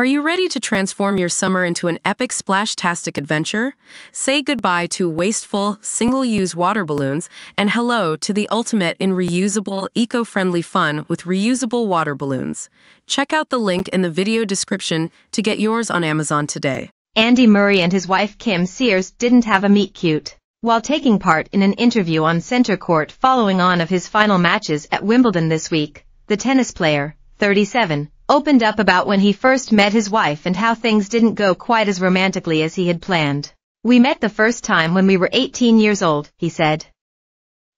Are you ready to transform your summer into an epic splash-tastic adventure? Say goodbye to wasteful, single-use water balloons and hello to the ultimate in reusable, eco-friendly fun with reusable water balloons. Check out the link in the video description to get yours on Amazon today. Andy Murray and his wife Kim Sears didn't have a meet cute. While taking part in an interview on center court following on of his final matches at Wimbledon this week, the tennis player, 37, opened up about when he first met his wife and how things didn't go quite as romantically as he had planned. We met the first time when we were 18 years old, he said.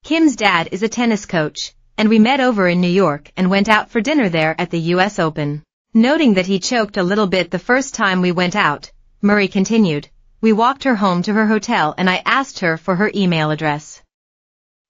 Kim's dad is a tennis coach, and we met over in New York and went out for dinner there at the US Open. Noting that he choked a little bit the first time we went out, Murray continued, we walked her home to her hotel and I asked her for her email address.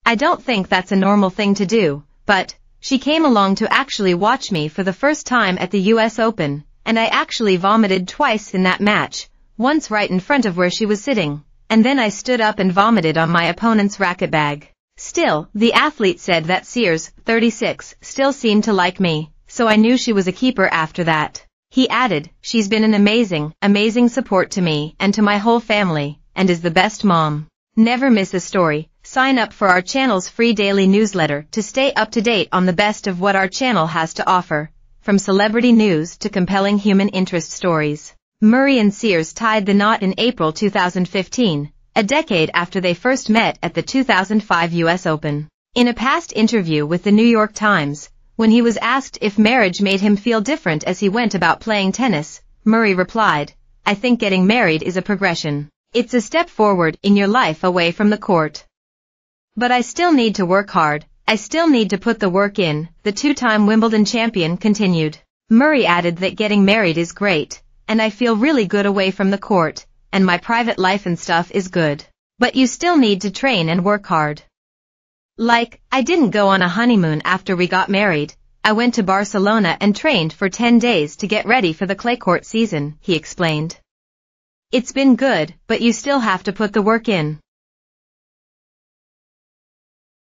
I don't think that's a normal thing to do, but, she came along to actually watch me for the first time at the US Open, and I actually vomited twice in that match, once right in front of where she was sitting, and then I stood up and vomited on my opponent's racket bag. Still, the athlete said that Sears, 36, still seemed to like me, so I knew she was a keeper after that. He added, she's been an amazing, amazing support to me and to my whole family, and is the best mom. Never miss a story. Sign up for our channel's free daily newsletter to stay up to date on the best of what our channel has to offer, from celebrity news to compelling human interest stories. Murray and Sears tied the knot in April 2015, a decade after they first met at the 2005 US Open. In a past interview with the New York Times, when he was asked if marriage made him feel different as he went about playing tennis, Murray replied, I think getting married is a progression. It's a step forward in your life away from the court. But I still need to work hard, I still need to put the work in, the two-time Wimbledon champion continued. Murray added that getting married is great, and I feel really good away from the court, and my private life and stuff is good. But you still need to train and work hard. Like, I didn't go on a honeymoon after we got married. I went to Barcelona and trained for 10 days to get ready for the clay court season, he explained. It's been good, but you still have to put the work in.